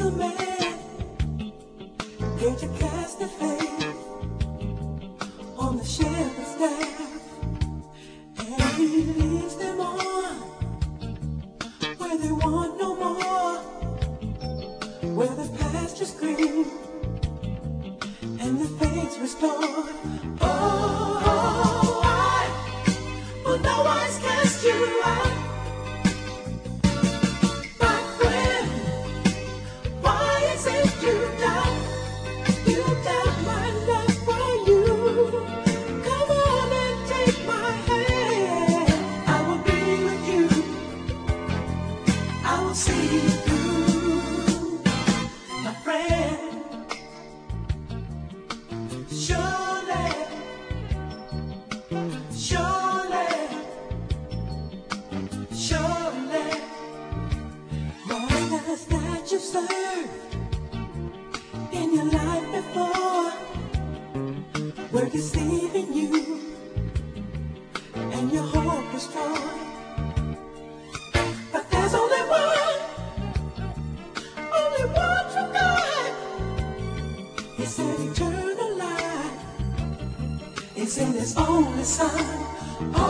his command. Dare to cast their faith on the shepherd's staff, and he leads them on where they want no more, where the pastures green and the faith's restored. Oh, were deceiving you, and your hope was torn. But there's only one, only one true God. He said eternal life is in His only Son.